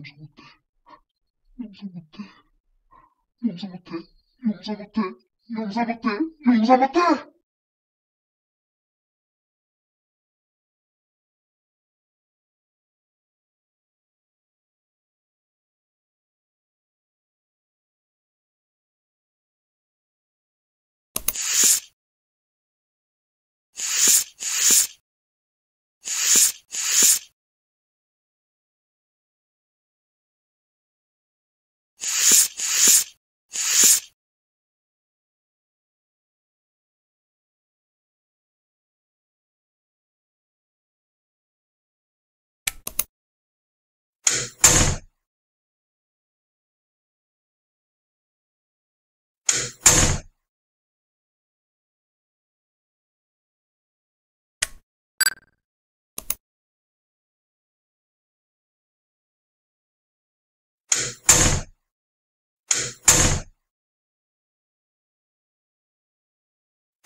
золоте, нам золоте, нам золоте, нам золоте, нам золоте, нам золоте.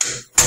you